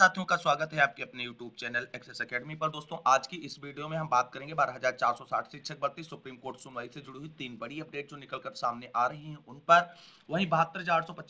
साथियों का स्वागत है आपके अपने YouTube चैनल एक्सेस एकेडमी पर। दोस्तों, आज की इस वीडियो में हम बात करेंगे 12460 शिक्षक भर्ती सुप्रीम कोर्ट सुनवाई से जुड़ी हुई तीन बड़ी अपडेट जो निकलकर सामने आ रही हैं उन पर। वहीं बहत्तर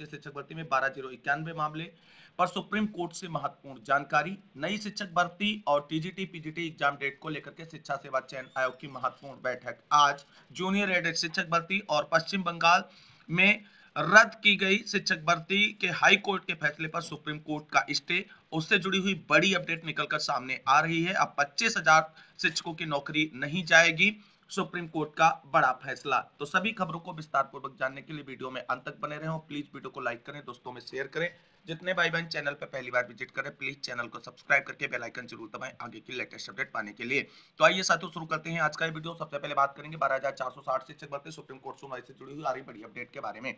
शिक्षक भर्ती में बारह ज़ीरो इक्यानवे मामले पर सुप्रीम कोर्ट से महत्वपूर्ण जानकारी, नई शिक्षक भर्ती और टीजीटी पीजीटी एग्ज़ाम डेट को लेकर के शिक्षा सेवा चयन आयोग की महत्वपूर्ण बैठक। आज जूनियर एडेड शिक्षक भर्ती और पश्चिम बंगाल में रद्द की गई शिक्षक भर्ती के हाई कोर्ट के फैसले पर सुप्रीम कोर्ट का स्टे उससे जुड़ी हुई बड़ी अपडेट निकलकर सामने आ रही है। अब पच्चीस हज़ार शिक्षकों की नौकरी नहीं जाएगी, सुप्रीम कोर्ट का बड़ा फैसला। तो सभी खबरों को विस्तार पूर्वक जानने के लिए वीडियो में अंत तक बने रहे प्लीज़ वीडियो को लाइक करें, दोस्तों में शेयर करें। जितने भाई बहन चैनल पर पहली बार विज़िट करें प्लीज़ चैनल को सब्सक्राइब करके बेल आइकन ज़रूर दबाएँ आगे की लेटेस्ट अपडेट पाने के लिए। तो आइए साथियों, शुरू करते हैं आज का वीडियो सबसे पहले बात करेंगे बारह हज़ार चार सौ साठ शिक्षक भर्ती सुप्रीम कोर्ट सुनवाई से जुड़ी हुई आ रही बड़ी अपडेट के बारे में।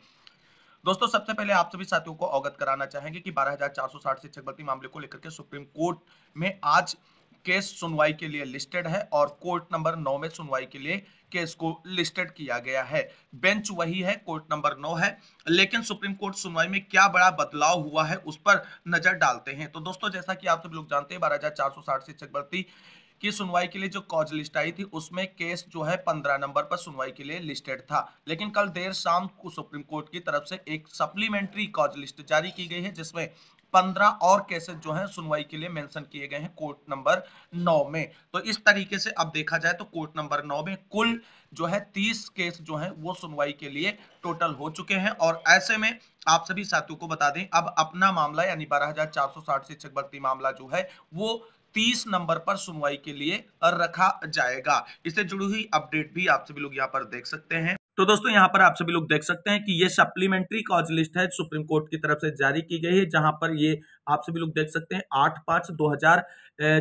दोस्तों सबसे पहले आप सभी साथियों को अवगत कराना चाहेंगे कि 12,460 शिक्षक भर्ती मामले को लेकर के सुप्रीम कोर्ट में आज केस सुनवाई के लिए लिस्टेड है और कोर्ट नंबर नौ में सुनवाई के लिए केस को लिस्टेड किया गया है। बेंच वही है कोर्ट नंबर नौ है लेकिन सुप्रीम कोर्ट सुनवाई में क्या बड़ा बदलाव हुआ है उस पर नज़र डालते हैं। तो दोस्तों जैसा कि आप सभी लोग जानते हैं बारह शिक्षक भर्ती की सुनवाई के लिए जो कॉज लिस्ट आई थी, उसमें केस जो है पंद्रह नंबर पर सुनवाई के लिए लिस्टेड था। लेकिन कल देर शाम को सुप्रीम कोर्ट की तरफ़ से एक सप्लीमेंट्री कॉज लिस्ट जारी की गई है, जिसमें पंद्रह और केसेस जो हैं सुनवाई के लिए मेंशन किए गए हैं कोर्ट नंबर नौ में। तो इस तरीके से अब देखा जाए तो कोर्ट नंबर नौ में कुल जो है तीस केस जो है वो सुनवाई के लिए टोटल हो चुके हैं। और ऐसे में आप सभी साथियों को बता दें, अब अपना मामला यानी बारह हज़ार चार सौ साठ शिक्षक भर्ती मामला जो है वो तीस नंबर पर सुनवाई के लिए रखा जाएगा। इससे जुड़ी हुई अपडेट भी आप सभी लोग यहाँ पर देख सकते हैं। तो दोस्तों, यहाँ पर आप सभी लोग देख सकते हैं कि ये सप्लीमेंट्री कॉज लिस्ट है सुप्रीम कोर्ट की तरफ़ से जारी की गई है, जहाँ पर ये आप सभी लोग देख सकते हैं, आठ पाँच दो हज़ार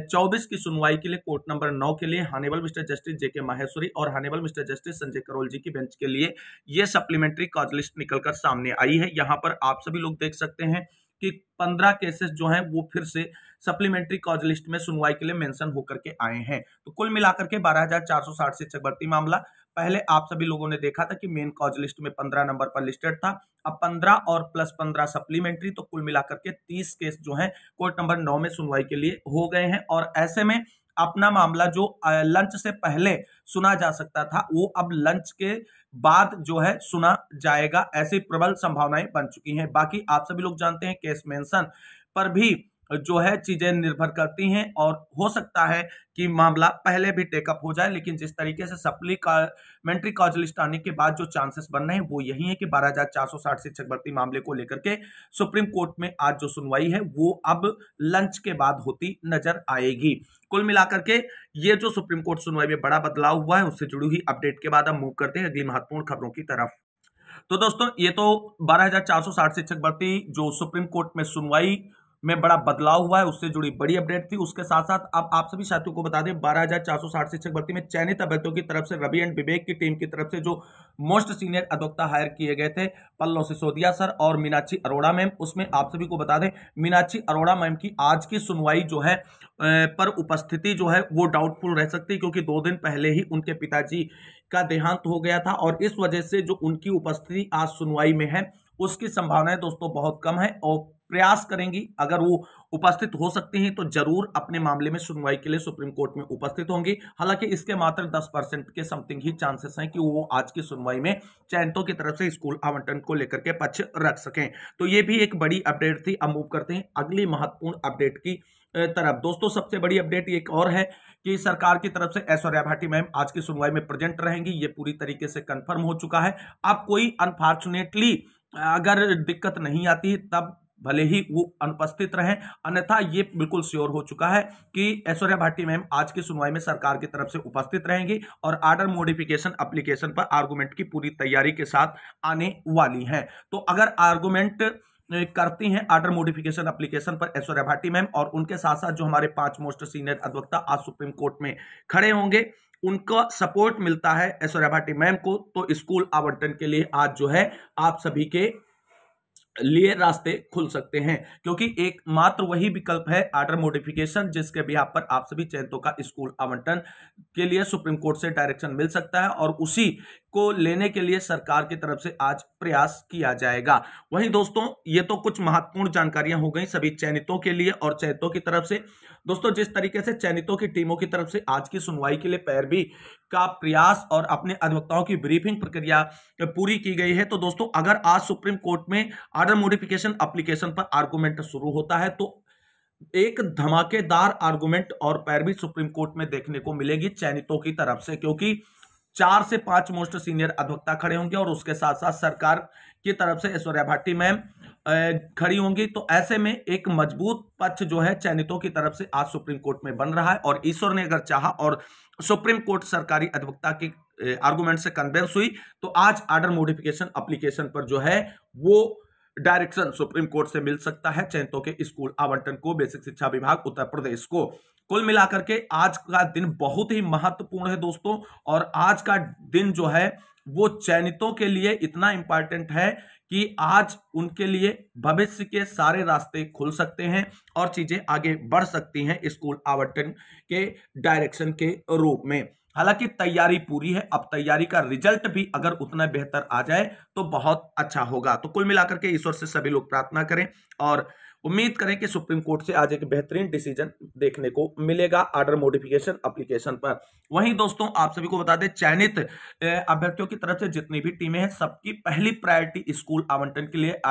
चौबीस की सुनवाई के लिए कोर्ट नंबर नौ के लिए honourable Mister Justice JK Maheshwari और honourable Mister Justice Sanjay Karol ji की बेंच के लिए ये सप्लीमेंट्री कॉज लिस्ट निकलकर सामने आई है। यहाँ पर आप सभी लोग देख सकते हैं कि पंद्रह केसेस जो हैं, वो फिर से सप्लीमेंट्री कॉज लिस्ट में सुनवाई के लिए मेंशन होकर के आए हैं। तो कुल मिलाकर के बारह हज़ार चार सौ साठ शिक्षक भर्ती मामला पहले आप सभी लोगों ने देखा था कि मेन कॉज लिस्ट में पंद्रह नंबर पर लिस्टेड था। अब पंद्रह और प्लस पंद्रह सप्लीमेंट्री तो कुल मिलाकर के तीस केस जो है कोर्ट नंबर नौ में सुनवाई के लिए हो गए हैं। और ऐसे में अपना मामला जो लंच से पहले सुना जा सकता था, वो अब लंच के बाद जो है सुना जाएगा। ऐसी प्रबल संभावनाएँ बन चुकी हैं। बाकी आप सभी लोग जानते हैं केस मेंशन पर भी जो है चीज़ें निर्भर करती हैं और हो सकता है कि मामला पहले भी टेकअप हो जाए लेकिन जिस तरीके से सप्लीमेंट्री कॉज लिस्ट आने के बाद जो चांसेस बन रहे हैं वो यही है कि 12,460 शिक्षक भर्ती मामले को लेकर के सुप्रीम कोर्ट में आज जो सुनवाई है वो अब लंच के बाद होती नज़र आएगी। कुल मिलाकर के ये जो सुप्रीम कोर्ट सुनवाई में बड़ा बदलाव हुआ है उससे जुड़ी हुई अपडेट के बाद हम मूव करते हैं अगली महत्वपूर्ण खबरों की तरफ़। तो दोस्तों ये तो 12,460 शिक्षक भर्ती जो सुप्रीम कोर्ट में सुनवाई में बड़ा बदलाव हुआ है, उससे जुड़ी बड़ी अपडेट थी। उसके साथ साथ अब आप सभी साथियों को बता दें, बारह हज़ार चार सौ साठ शिक्षक भर्ती में चयनित अभ्यर्थियों की तरफ़ से रवि एंड विवेक की टीम की तरफ़ से जो मोस्ट सीनियर अधिवक्ता हायर किए गए थे पल्लो सिसोदिया सर और मीनाक्षी अरोड़ा मैम, उसमें आप सभी को बता दें, मीनाक्षी अरोड़ा मैम की आज की सुनवाई जो है पर उपस्थिति जो है, वो डाउटफुल रह सकती क्योंकि दो दिन पहले ही उनके पिताजी का देहांत हो गया था और इस वजह से जो उनकी उपस्थिति आज सुनवाई में है, उसकी संभावनाएँ दोस्तों बहुत कम है और प्रयास करेंगी। अगर वो उपस्थित हो सकते हैं तो ज़रूर अपने मामले में सुनवाई के लिए सुप्रीम कोर्ट में उपस्थित होंगी। हालाँकि इसके मात्र 10 परसेंट के समथिंग ही चांसेस हैं कि वो आज की सुनवाई में चयनतों की तरफ़ से स्कूल आवंटन को लेकर के पक्ष रख सकें। तो ये भी एक बड़ी अपडेट थी। अब मूव करते हैं अगली महत्वपूर्ण अपडेट की तरफ़। दोस्तों, सबसे बड़ी अपडेट एक और है कि सरकार की तरफ़ से ऐश्वर्या भाटी मैम आज की सुनवाई में प्रेजेंट रहेंगी। ये पूरी तरीके से कंफर्म हो चुका है। अब कोई अनफॉर्चुनेटली अगर दिक्कत नहीं आती, तब भले ही वो अनुपस्थित रहे, अन्यथा ये बिल्कुल श्योर हो चुका है कि ऐश्वर्या भाटी मैम आज की सुनवाई में सरकार की तरफ़ से उपस्थित रहेंगी और आर्डर मॉडिफिकेशन एप्लीकेशन पर आर्गुमेंट की पूरी तैयारी के साथ आने वाली हैं। तो अगर आर्गुमेंट करती हैं आर्डर मॉडिफिकेशन एप्लीकेशन पर ऐश्वर्या भाटी मैम और उनके साथ साथ जो हमारे पाँच मोस्ट सीनियर अधिवक्ता आज सुप्रीम कोर्ट में खड़े होंगे, उनका सपोर्ट मिलता है ऐश्वर्या भाटी मैम को। तो स्कूल आवंटन के लिए आज जो है आप सभी के लिए रास्ते खुल सकते हैं, क्योंकि एक मात्र वही विकल्प है आर्डर मोडिफिकेशन, जिसके बिहार पर, आप सभी चयनों का स्कूल आवंटन के लिए सुप्रीम कोर्ट से डायरेक्शन मिल सकता है और उसी को लेने के लिए सरकार की तरफ़ से आज प्रयास किया जाएगा। वहीं दोस्तों, ये तो कुछ महत्वपूर्ण जानकारियाँ हो गई सभी चयनितों के लिए और चयनितों की तरफ़ से। दोस्तों, जिस तरीके से चयनितों की टीमों की तरफ़ से आज की सुनवाई के लिए पैरवी का प्रयास और अपने अधिवक्ताओं की ब्रीफिंग प्रक्रिया पूरी की गई है तो दोस्तों, अगर आज सुप्रीम कोर्ट में आर्डर मोडिफिकेशन एप्लीकेशन पर आर्गूमेंट शुरू होता है तो एक धमाकेदार आर्गूमेंट और पैरवी सुप्रीम कोर्ट में देखने को मिलेगी चयनितों की तरफ़ से, क्योंकि चार से पाँच मोस्ट सीनियर अधिवक्ता खड़े होंगे और उसके साथ साथ सरकार की तरफ़ से ऐश्वर्या भाटी मैम खड़ी होंगी। तो ऐसे में एक मज़बूत पक्ष जो है चयनितों की तरफ़ से आज सुप्रीम कोर्ट में बन रहा है और ईश्वर ने अगर चाहा और सुप्रीम कोर्ट सरकारी अधिवक्ता की आर्गुमेंट से कन्वेंस हुई तो आज आर्डर मोडिफिकेशन अप्लीकेशन पर जो है वो डायरेक्शन सुप्रीम कोर्ट से मिल सकता है चयनितों के स्कूल आवंटन को, बेसिक शिक्षा विभाग, उत्तर प्रदेश को। कुल मिलाकर के आज का दिन बहुत ही महत्वपूर्ण है दोस्तों, और आज का दिन जो है, वो चयनितों के लिए इतना इंपॉर्टेंट है कि आज उनके लिए भविष्य के सारे रास्ते खुल सकते हैं और चीज़ें आगे बढ़ सकती हैं स्कूल आवंटन के डायरेक्शन के रूप में। हालाँकि तैयारी पूरी है, अब तैयारी का रिज़ल्ट भी अगर उतना बेहतर आ जाए तो बहुत अच्छा होगा। तो कुल मिलाकर के ईश्वर से सभी लोग प्रार्थना करें और उम्मीद करें कि सुप्रीम कोर्ट से आज एक बेहतरीन डिसीज़न देखने को मिलेगा ऑर्डर मॉडिफिकेशन एप्लीकेशन पर। वहीं दोस्तों, आप सभी को बता दें, चयनित अभ्यर्थियों की तरफ़ से जितनी भी टीमें हैं, सबकी पहली प्रायोरिटी स्कूल आवंटन के लिए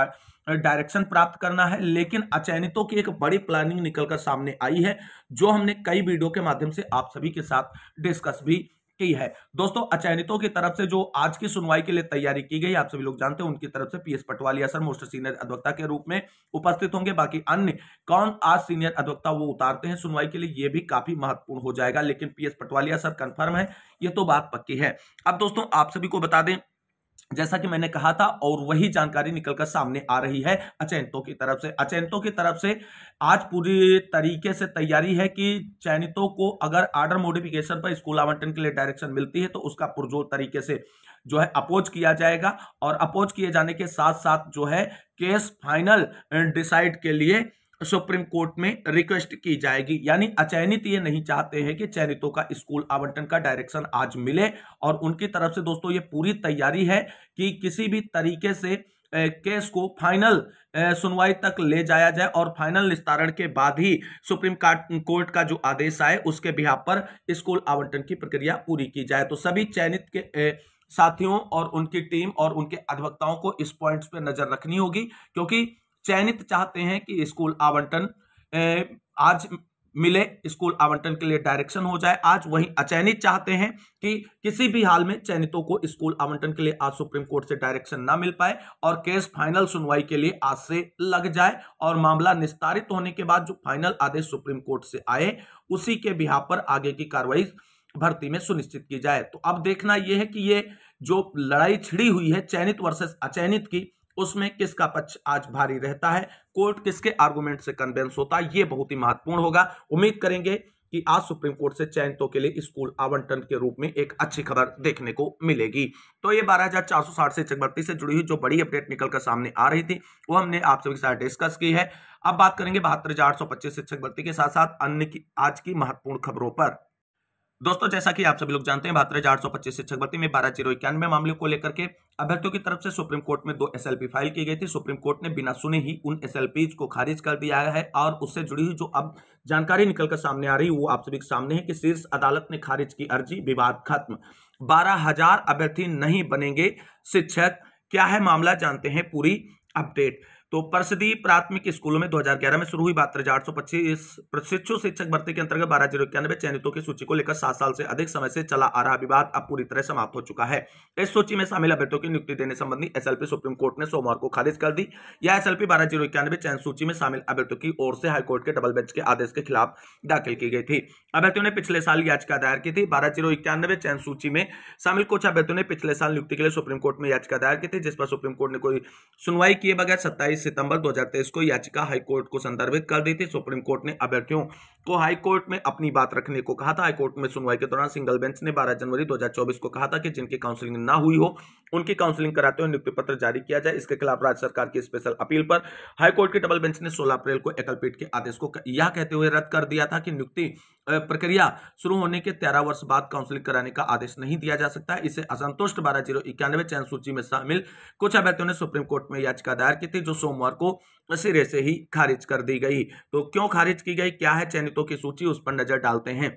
डायरेक्शन प्राप्त करना है। लेकिन अचयनितों की एक बड़ी प्लानिंग निकलकर सामने आई है, जो हमने कई वीडियो के माध्यम से आप सभी के साथ डिस्कस भी की है। दोस्तों, अचयनितों की तरफ़ से जो आज की सुनवाई के लिए तैयारी की गई, आप सभी लोग जानते हैं, उनकी तरफ़ से PS Patwalia sir most senior अधिवक्ता के रूप में उपस्थित होंगे। बाकी अन्य, कौन आज सीनियर अधिवक्ता वो उतारते हैं सुनवाई के लिए, ये भी काफ़ी महत्वपूर्ण हो जाएगा, लेकिन पीएस पटवालिया सर कंफर्म है, ये तो बात पक्की है। अब दोस्तों, आप सभी को बता दें जैसा कि मैंने कहा था, और वही जानकारी निकलकर सामने आ रही है अचयनितों की तरफ़ से। अचयनितों की तरफ़ से आज पूरी तरीके से तैयारी है कि चयनितों को अगर आर्डर मॉडिफिकेशन पर स्कूल आवंटन के लिए डायरेक्शन मिलती है तो उसका पुरजोर तरीके से जो है अपोज किया जाएगा। और अपोज किए जाने के साथ साथ जो है केस फाइनल डिसाइड के लिए सुप्रीम कोर्ट में रिक्वेस्ट की जाएगी। यानी अचयनित ये नहीं चाहते हैं कि चयनितों का स्कूल आवंटन का डायरेक्शन आज मिले। और उनकी तरफ़ से दोस्तों ये पूरी तैयारी है कि किसी भी तरीके से केस को फाइनल सुनवाई तक ले जाया जाए और फाइनल निस्तारण के बाद ही सुप्रीम कोर्ट का जो आदेश आए, उसके बिहार पर स्कूल आवंटन की प्रक्रिया पूरी की जाए। तो सभी चयनित के साथियों और उनकी टीम और उनके अधिवक्ताओं को इस पॉइंट्स पर नज़र रखनी होगी, क्योंकि चयनित चाहते हैं कि स्कूल आवंटन आज मिले, स्कूल आवंटन के लिए डायरेक्शन हो जाए। आज वहीं अचयनित चाहते हैं कि किसी भी हाल में चयनितों को स्कूल आवंटन के लिए आज सुप्रीम कोर्ट से डायरेक्शन ना मिल पाए और केस फाइनल सुनवाई के लिए आज से लग जाए और मामला निस्तारित होने के बाद जो फाइनल आदेश सुप्रीम कोर्ट से आए, उसी के बिहार पर आगे की कार्रवाई भर्ती में सुनिश्चित की जाए। तो अब देखना यह है कि ये जो लड़ाई छिड़ी हुई है, चयनित वर्सेस अचयनित की उसमें किसका पक्ष आज भारी रहता है, कोर्ट किसके आर्गुमेंट से कन्वेंस होता है, ये बहुत ही महत्वपूर्ण होगा। उम्मीद करेंगे कि आज सुप्रीम कोर्ट से चयनितों के लिए स्कूल आवंटन के रूप में एक अच्छी खबर देखने को मिलेगी। तो ये बारह हज़ार चार सौ साठ शिक्षक भर्ती से जुड़ी हुई जो बड़ी अपडेट निकलकर सामने आ रही थी, वो हमने आप सभी के साथ डिस्कस की है। अब बात करेंगे बहत्तर सौ भर्ती के साथ साथ अन्य की, आज की महत्वपूर्ण खबरों पर। दोस्तों, जैसा कि आप सभी लोग जानते हैं, बहत्तर हज़ार आठ सौ पच्चीस शिक्षक भर्ती में बारह ज़ीरो इक्यानवे मामले को लेकर के अभ्यर्थियों की तरफ़ से सुप्रीम कोर्ट में दो एसएलपी फ़ाइल की गई थी। सुप्रीम कोर्ट ने बिना सुने ही उन एसएलपी को खारिज कर दिया है और उससे जुड़ी हुई जो अब जानकारी निकलकर सामने आ रही है, वो आप सभी के सामने है कि शीर्ष अदालत ने खारिज की अर्जी, विवाद खत्म। बारह हज़ार अभ्यर्थी नहीं बनेंगे शिक्षक क्या है मामला, जानते हैं पूरी अपडेट। तो परिषदीय प्राथमिक स्कूलों में 2011 में शुरू हुई सौ पच्चीस प्रशिक्षु शिक्षक भर्ती के अंतर्गत बारह ज़ीरो इक्यानवे चयनितों की सूची को लेकर सात साल से अधिक समय से चला आ रहा विवाद। अब पूरी तरह समाप्त हो चुका है। इस सूची में शामिल अभ्यर्थियों की नियुक्ति देने संबंधी एसएलपी सुप्रीम कोर्ट ने सोमवार को खारिज कर दी। यह एसएलपी बारह ज़ीरो इक्यानवे चयन सूची में शामिल अभ्यर्थियों की ओर से हाईकोर्ट के डबल बेंच के आदेश के खिलाफ दाखिल की गई थी। अभ्यर्थियों ने पिछले साल याचिका दायर की थी। बारह ज़ीरो इक्यानवे चयन सूची में शामिल कुछ अभ्यर्थियों ने पिछले साल नियुक्ति के लिए सुप्रीम कोर्ट में याचिका दायर की थी, जिस पर सुप्रीम कोर्ट ने कोई सुनवाई किए बगैर सत्ताईस सितंबर 2023 को याचिका हाईकोर्ट को संदर्भित कर दी थी। सुप्रीम कोर्ट ने अभ्यर्थियों को हाई कोर्ट में अपनी बात रखने को कहा था। हाई कोर्ट में सुनवाई के दौरान सिंगल बेंच ने 12 जनवरी 2024 को कहा था कि जिनकी काउंसलिंग ना हुई हो, उनकी काउंसलिंग कराते हुए नियुक्ति पत्र जारी किया जाए। इसके खिलाफ राज्य सरकार की स्पेशल अपील पर हाईकोर्ट की डबल बेंच ने 16 अप्रैल को एकल पीठ के आदेश को यह कहते हुए रद्द कर दिया था कि नियुक्ति प्रक्रिया शुरू होने के तेरह वर्ष बाद काउंसलिंग कराने का आदेश नहीं दिया जा सकता। इसे असंतुष्ट बारह ज़ीरो इक्यानवे चयन सूची में शामिल कुछ अभ्यर्थियों ने सुप्रीम कोर्ट में याचिका दायर की थी, जो सोमवार को सिरे से ही खारिज कर दी गई। तो क्यों खारिज की गई? क्या है चयनितों की सूची उस पर नज़र डालते हैं।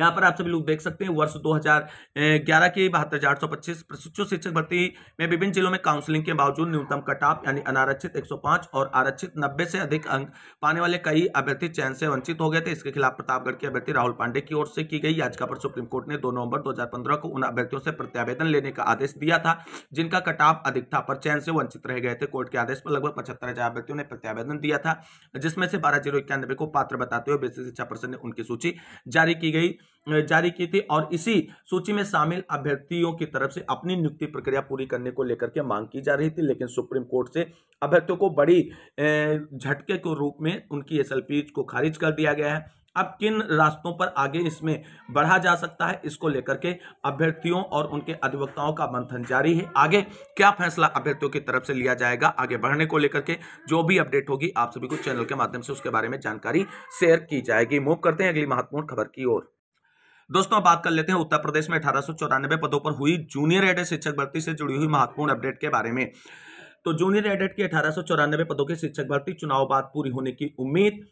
यहाँ पर आप सभी लोग देख सकते हैं, वर्ष 2011 की बहत्तर हज़ार सौ पच्चीस प्रशिक्षु शिक्षक भर्ती में विभिन्न जिलों में काउंसलिंग के बावजूद न्यूनतम कटाप यानी अनारक्षित 105 और आरक्षित 90 से अधिक अंक पाने वाले कई अभ्यर्थी चयन से वंचित हो गए थे। इसके खिलाफ प्रतापगढ़ के अभ्यर्थी राहुल पांडे की ओर से की गई याचिका पर सुप्रीम कोर्ट ने दो नवंबर दो हज़ार पंद्रह को उन अभ्यर्थियों से प्रत्यावेदन लेने का आदेश दिया था, जिनका कटाप अधिक था पर चयन से वंचित रह गए थे। कोर्ट के आदेश पर लगभग पचहत्तर हज़ार अभ्यर्थियों ने प्रत्यावेदन दिया था, जिसमें से बारह ज़ीरो को पात्र बताते हुए बेसिक शिक्षा परिषद ने उनकी सूची जारी की गई। जारी की थी और इसी सूची में शामिल अभ्यर्थियों की तरफ़ से अपनी नियुक्ति प्रक्रिया पूरी करने को लेकर के मांग की जा रही थी, लेकिन सुप्रीम कोर्ट से अभ्यर्थियों को बड़ी झटके के रूप में उनकी एस को खारिज कर दिया गया है। अब किन रास्तों पर आगे इसमें बढ़ा जा सकता है, इसको लेकर के अभ्यर्थियों और उनके अधिवक्ताओं का मंथन जारी है। आगे क्या फैसला अभ्यर्थियों की तरफ़ से लिया जाएगा, आगे बढ़ने को लेकर के जो भी अपडेट होगी आप सभी को चैनल के माध्यम से उसके बारे में जानकारी शेयर की जाएगी। मूव करते हैं अगली महत्वपूर्ण खबर की ओर। दोस्तों बात कर लेते हैं उत्तर प्रदेश में अठारह सौ चौरानवे पदों पर हुई जूनियर एडेड शिक्षक भर्ती से जुड़ी हुई महत्वपूर्ण अपडेट के बारे में। तो जूनियर एडेड की अठारह पदों की शिक्षक भर्ती, चुनाव बाद पूरी होने की उम्मीद।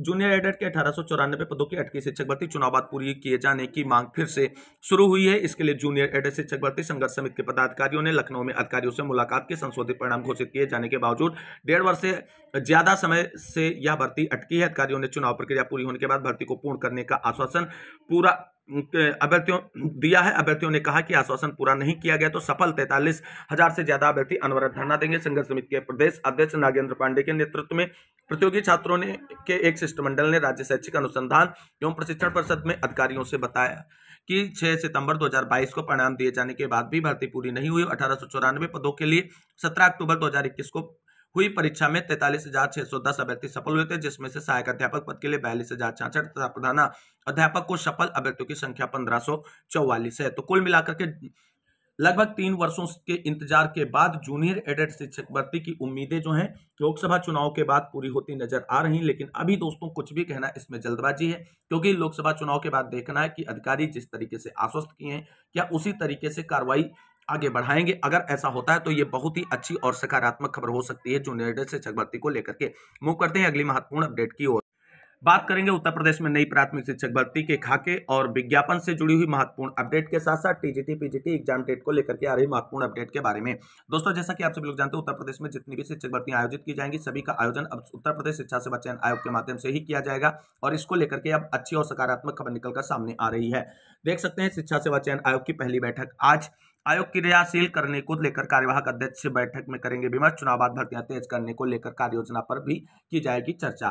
जूनियर एडेड के अठारह पदों की अटकी शिक्षक भर्ती, चुनाव बाद पूरी किए जाने की मांग फिर से शुरू हुई है। इसके लिए जूनियर एडेट शिक्षक भर्ती, संघर्ष समिति के पदाधिकारियों ने लखनऊ में अधिकारियों से मुलाकात के। संशोधित परिणाम घोषित किए जाने के बावजूद डेढ़ वर्ष से ज़्यादा समय से यह भर्ती अटकी है। अधिकारियों ने चुनाव प्रक्रिया पूरी होने के बाद भर्ती को पूर्ण करने का आश्वासन पूरा अभ्यर्थियों, दिया है। अभ्यर्थियों ने कहा कि आश्वासन पूरा नहीं किया गया तो सफल तैतालीस हज़ार से ज़्यादा अभ्यर्थी अनवरत धरना देंगे। संघर्ष समिति के प्रदेश अध्यक्ष नागेंद्र पांडे के नेतृत्व में प्रतियोगी छात्रों ने के एक शिष्टमंडल ने राज्य शैक्षिक अनुसंधान एवं प्रशिक्षण परिषद में अधिकारियों से बताया कि 6 सितंबर 2022 को परिणाम दिए जाने के बाद भी भर्ती पूरी नहीं हुई। अठारह सौ चौरानवे पदों के लिए 17 अक्टूबर 2021 को हुई परीक्षा में तैतालीस हज़ार छह सौ दस अभ्यर्थी सफल हुए थे, जिसमें से सहायक अध्यापक पद के लिए बयालीस हज़ार छाछठ तथा प्रधान अध्यापक को सफल अभ्यर्थियों की संख्या पंद्रह सौ चौवालीस है। तो कुल मिलाकर के लगभग तीन वर्षों के इंतज़ार के बाद जूनियर एडेड शिक्षक भर्ती की उम्मीदें जो हैं, लोकसभा चुनाव के बाद पूरी होती नज़र आ रही लेकिन अभी दोस्तों कुछ भी कहना इसमें जल्दबाजी है, क्योंकि लोकसभा चुनाव के बाद देखना है कि अधिकारी जिस तरीके से आश्वस्त किए हैं, क्या उसी तरीके से कार्रवाई आगे बढ़ाएँगे। अगर ऐसा होता है तो ये बहुत ही अच्छी और सकारात्मक खबर हो सकती है, जो निर्देश शिक्षक भर्ती को लेकर के। मूव करते हैं अगली महत्वपूर्ण अपडेट की ओर। बात करेंगे उत्तर प्रदेश में नई प्राथमिक शिक्षक भर्ती के खाके और विज्ञापन से जुड़ी हुई महत्वपूर्ण अपडेट के साथ साथ टीजीटी पीजीटी एग्ज़ाम डेट को लेकर के आ रही महत्वपूर्ण अपडेट के बारे में। दोस्तों, जैसा कि आप सभी लोग जानते हैं, उत्तर प्रदेश में जितनी भी शिक्षक भर्तियाँ आयोजित की जाएँगी, सभी का आयोजन अब उत्तर प्रदेश शिक्षा सेवा चयन आयोग के माध्यम से ही किया जाएगा और इसको लेकर के अब अच्छी और सकारात्मक खबर निकलकर सामने आ रही है। देख सकते हैं, शिक्षा सेवा चयन आयोग की पहली बैठक आज आयोग क्रियाशील करने को लेकर कार्यवाहक अध्यक्ष बैठक में करेंगे विमर्श। चुनाव बाद भर्तियाँ तेज करने को लेकर कार्य योजना पर भी की जाएगी चर्चा।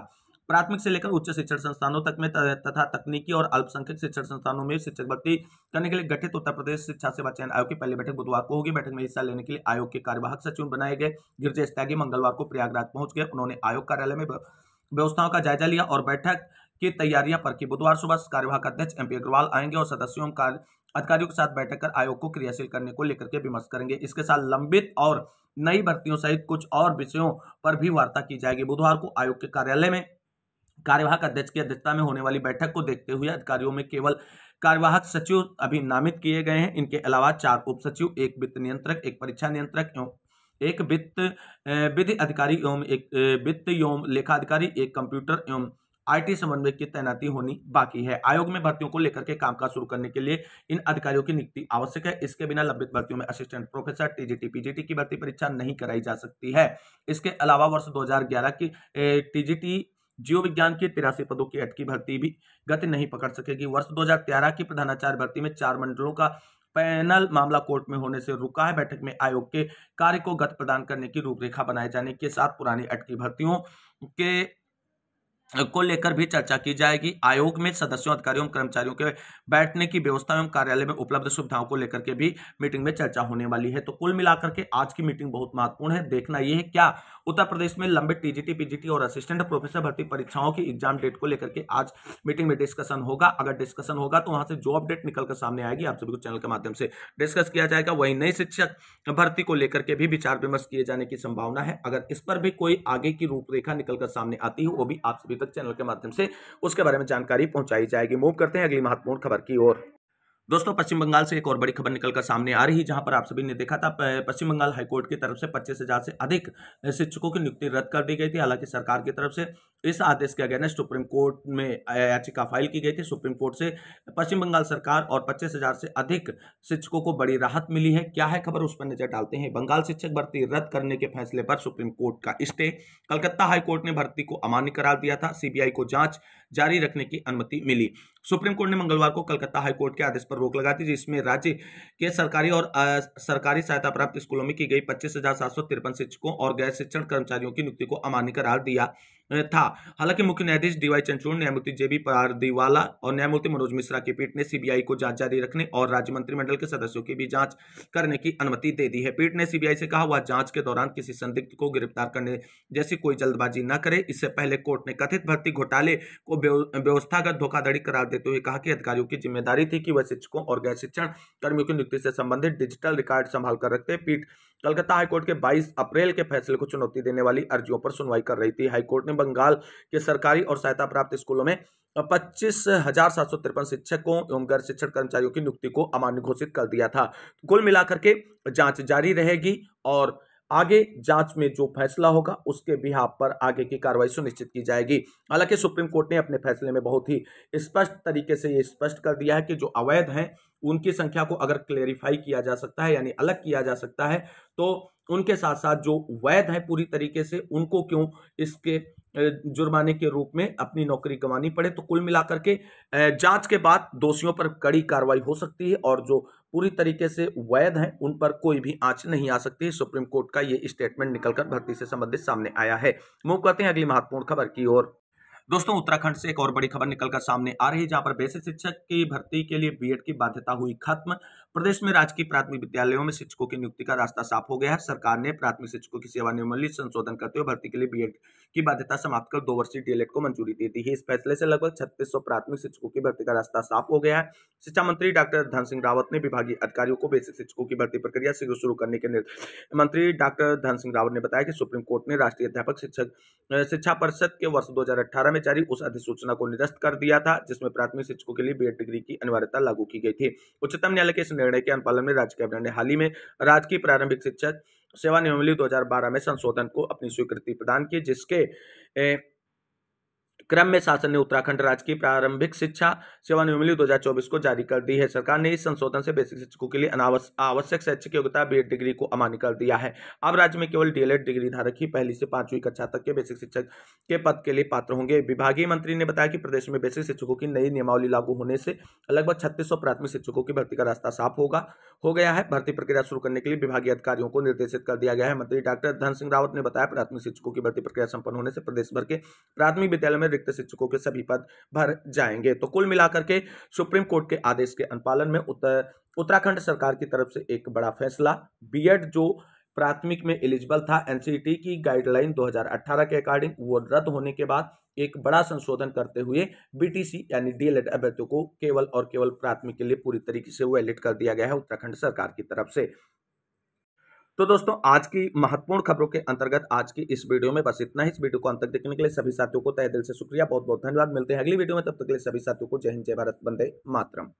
प्राथमिक से लेकर उच्च शिक्षण संस्थानों तक में तथा तकनीकी और अल्पसंख्यक शिक्षण संस्थानों में शिक्षक भर्ती करने के लिए गठित उत्तर प्रदेश शिक्षा सेवा चयन आयोग की पहली बैठक बुधवार को होगी। बैठक में हिस्सा लेने के लिए आयोग के कार्यवाहक सचिव बनाए गए गिरजेश त्यागी मंगलवार को प्रयागराज पहुँच गए। उन्होंने आयोग कार्यालय में व्यवस्थाओं का जायजा लिया और बैठक की तैयारियाँ पर की। बुधवार सुबह कार्यवाहक अध्यक्ष एमपी अग्रवाल आएँगे और सदस्यों अधिकारियों के साथ बैठक कर आयोग को क्रियाशील करने को लेकर के विमर्श करेंगे। इसके साथ लंबित और नई भर्तियों सहित कुछ और विषयों पर भी वार्ता की जाएगी। बुधवार को आयोग के कार्यालय में कार्यवाहक अध्यक्ष की अध्यक्षता में होने वाली बैठक को देखते हुए अधिकारियों में केवल कार्यवाहक सचिव अभी नामित किए गए हैं। इनके अलावा चार उप सचिव, एक वित्त नियंत्रक, एक परीक्षा नियंत्रक एवं एक वित्त विधि अधिकारी एवं एक वित्त एवं लेखा अधिकारी, एक कंप्यूटर एवं आईटी समन्वयक की तैनाती होनी बाकी है। आयोग में भर्तियों को लेकर के कामकाज शुरू करने के लिए इन अधिकारियों की नियुक्ति आवश्यक है। इसके बिना लंबित भर्तियों में असिस्टेंट प्रोफेसर टीजीटी पीजीटी की भर्ती परीक्षा नहीं कराई जा सकती है। इसके अलावा वर्ष 2011 की टीजीटी जीव विज्ञान के तिरासी पदों की अटकी भर्ती भी गति नहीं पकड़ सकेगी। वर्ष 2013 की प्रधानाचार्य भर्ती में चार मंडलों का पैनल मामला कोर्ट में होने से रुका है। बैठक में आयोग के कार्य को गति प्रदान करने की रूपरेखा बनाए जाने के साथ पुरानी अटकी भर्तियों के को लेकर भी चर्चा की जाएगी। आयोग में सदस्यों, अधिकारियों, कर्मचारियों के बैठने की व्यवस्था एवं कार्यालय में उपलब्ध सुविधाओं को लेकर के भी मीटिंग में चर्चा होने वाली है। तो कुल मिलाकर के आज की मीटिंग बहुत महत्वपूर्ण है। देखना यह है क्या उत्तर प्रदेश में लंबित टीजीटी, पीजीटी और असिस्टेंट प्रोफेसर भर्ती परीक्षाओं की एग्ज़ाम डेट को लेकर के आज मीटिंग में डिस्कशन होगा। अगर डिस्कशन होगा तो वहाँ से जो अपडेट निकलकर सामने आएगी। आप सभी को चैनल के माध्यम से डिस्कस किया जाएगा। वही नई शिक्षक भर्ती को लेकर के भी विचार विमर्श किए जाने की संभावना है। अगर इस पर भी कोई आगे की रूपरेखा निकलकर सामने आती है, वो भी आप सभी चैनल के माध्यम से उसके बारे में जानकारी पहुंचाई जाएगी। मूव करते हैं अगली महत्वपूर्ण खबर की ओर। दोस्तों, पश्चिम बंगाल से एक और बड़ी खबर निकलकर सामने आ रही जहाँ पर आप सभी ने देखा था पश्चिम बंगाल हाईकोर्ट की तरफ़ से पच्चीस हज़ार से अधिक शिक्षकों की नियुक्ति रद्द कर दी गई थी। हालाँकि सरकार की तरफ़ से इस आदेश के अगेंस्ट सुप्रीम कोर्ट में याचिका फ़ाइल की गई थी। सुप्रीम कोर्ट से पश्चिम बंगाल सरकार और पच्चीस हज़ार से अधिक शिक्षकों को बड़ी राहत मिली है। क्या है खबर? उस पर नज़र डालते हैं। बंगाल शिक्षक भर्ती रद्द करने के फैसले पर सुप्रीम कोर्ट का स्टे। कलकत्ता हाईकोर्ट ने भर्ती को अमान्य करार दिया था। सीबीआई को जाँच जारी रखने की अनुमति मिली। सुप्रीम कोर्ट ने मंगलवार को कलकत्ता हाईकोर्ट के आदेश पर रोक लगा दी, जिसमें राज्य के सरकारी और सरकारी सहायता प्राप्त स्कूलों में की गई पच्चीस शिक्षकों और गैर शिक्षण कर्मचारियों की नियुक्ति को अमान्य करार दिया। था। हालाँकि मुख्य न्यायाधीश डीवाई चंद्रचूड़ न्यायमूर्ति जेबी पारदीवाला और न्यायमूर्ति मनोज मिश्रा की पीठ ने सीबीआई को जाँच जारी रखने और राज्य मंत्रिमंडल के सदस्यों की भी जाँच करने की अनुमति दे दी है। पीठ ने सीबीआई से कहा, वह जाँच के दौरान किसी संदिग्ध को गिरफ़्तार करने जैसी कोई जल्दबाजी न करे। इससे पहले कोर्ट ने कथित भर्ती घोटाले को व्यवस्थागत धोखाधड़ी करार देते हुए कहा कि अधिकारियों की ज़िम्मेदारी थी कि वह शिक्षकों और गैर शिक्षण कर्मियों की नियुक्ति से संबंधित डिजिटल रिकॉर्ड संभाल कर रखते। पीठ कलकत्ता हाईकोर्ट के 22 अप्रैल के फैसले को चुनौती देने वाली अर्जियों पर सुनवाई कर रही थी। हाईकोर्ट ने बंगाल के सरकारी और सहायता प्राप्त स्कूलों में पच्चीस हज़ार सात सौ तिरपन शिक्षकों एवं गैर शिक्षण कर्मचारियों की नियुक्ति को अमान्य घोषित कर दिया था। कुल मिलाकर के जाँच जारी रहेगी और आगे जाँच में जो फैसला होगा उसके बिहार पर आगे की कार्रवाई सुनिश्चित की जाएगी। हालाँकि सुप्रीम कोर्ट ने अपने फैसले में बहुत ही स्पष्ट तरीके से ये स्पष्ट कर दिया है कि जो अवैध हैं, उनकी संख्या को अगर क्लेरिफाई किया जा सकता है यानी अलग किया जा सकता है तो उनके साथ साथ जो वैध है पूरी तरीके से, उनको क्यों इसके जुर्माने के रूप में अपनी नौकरी गंवानी पड़े तो कुल मिलाकर के जाँच के बाद दोषियों पर कड़ी कार्रवाई हो सकती है और जो पूरी तरीके से वैध हैं, उन पर कोई भी आँच नहीं आ सकती। है सुप्रीम कोर्ट का ये स्टेटमेंट निकलकर भर्ती से संबंधित सामने आया है। मुँह करते हैं अगली महत्वपूर्ण खबर की ओर। दोस्तों, उत्तराखंड से एक और बड़ी खबर निकलकर सामने आ रही है, जहाँ पर बेसिक शिक्षक की भर्ती के लिए बीएड की बाध्यता हुई खत्म। प्रदेश में राजकीय प्राथमिक विद्यालयों में शिक्षकों की नियुक्ति का रास्ता साफ़ हो गया है। सरकार ने प्राथमिक शिक्षकों की सेवा नियमावली संशोधन करते हुए भर्ती के लिए बीएड की बाध्यता समाप्त कर दो वर्षीय डीएलएड को मंजूरी दे दी है। इस फैसले से लगभग छत्तीस प्राथमिक शिक्षकों की भर्ती का रास्ता साफ़ हो गया है। शिक्षा मंत्री डॉक्टर धन सिंह रावत ने विभागीय अधिकारियों को बेसिक शिक्षकों की भर्ती प्रक्रिया शुरू करने के निर्देश मंत्री डॉक्टर धन सिंह रावत ने बताया कि सुप्रीम कोर्ट ने राष्ट्रीय अध्यापक शिक्षक शिक्षा परिषद के वर्ष दो हज़ार अठारह जारी उस अधिसूचना को निरस्त कर दिया था, जिसमें प्राथमिक शिक्षकों के लिए बीएड डिग्री की अनिवार्यता लागू की गई थी। उच्चतम न्यायालय के इस निर्णय के अनुपालन में राज्य कैबिनेट ने हाल ही में राजकीय प्रारंभिक शिक्षक सेवा नियमावली 2012 में संशोधन को अपनी स्वीकृति प्रदान की, जिसके क्रम में शासन ने उत्तराखंड राज्य की प्रारंभिक शिक्षा सेवा नियमावली 2024 को जारी कर दी है। सरकार ने इस संशोधन से बेसिक शिक्षकों के लिए आवश्यक शैक्षिक योग्यता बी डिग्री को अमान्य कर दिया है। अब राज्य में केवल डीएलएड डिग्री धारक ही पहली से पांचवी कक्षा तक के बेसिक शिक्षक के पद के लिए पात्र होंगे। विभागीय मंत्री ने बताया कि प्रदेश में बेसिक शिक्षकों की नई नियमावली लागू होने से लगभग छत्तीस प्राथमिक शिक्षकों की भर्ती का रास्ता साफ़ होगा। हो गया है। भर्ती प्रक्रिया शुरू करने के लिए विभागीय अधिकारियों को निर्देशित कर दिया गया है। मंत्री डॉक्टर धन सिंह रावत ने बताया, प्राथमिक शिक्षकों की भर्ती प्रक्रिया संपन्न होने से प्रदेश भर के प्राथमिक विद्यालय में रिक्त शिक्षकों के सभी पद भर जाएँगे। तो कुल मिलाकर के सुप्रीम कोर्ट के आदेश के अनुपालन में उत्तर, उत्तराखंड सरकार की तरफ़ से एक बड़ा फैसला, बीएड जो प्राथमिक में एलिजिबल था। एनसीटी की गाइडलाइन 2018 के अकॉर्डिंग वो रद्द होने के बाद एक बड़ा संशोधन करते हुए बीटीसी यानी डीएलएड अभ्यर्थियों को केवल और केवल प्राथमिक के लिए पूरी तरीके से वैलिड कर दिया गया है उत्तराखंड सरकार की तरफ़ से। तो दोस्तों, आज की महत्वपूर्ण खबरों के अंतर्गत आज की इस वीडियो में बस इतना ही। इस वीडियो को अंत तक देखने के लिए सभी साथियों को तय दिल से शुक्रिया। बहुत बहुत धन्यवाद। मिलते हैं अगली वीडियो में। तब तक के लिए सभी साथियों को जय हिंद, जय भारत। बंदे मातरम।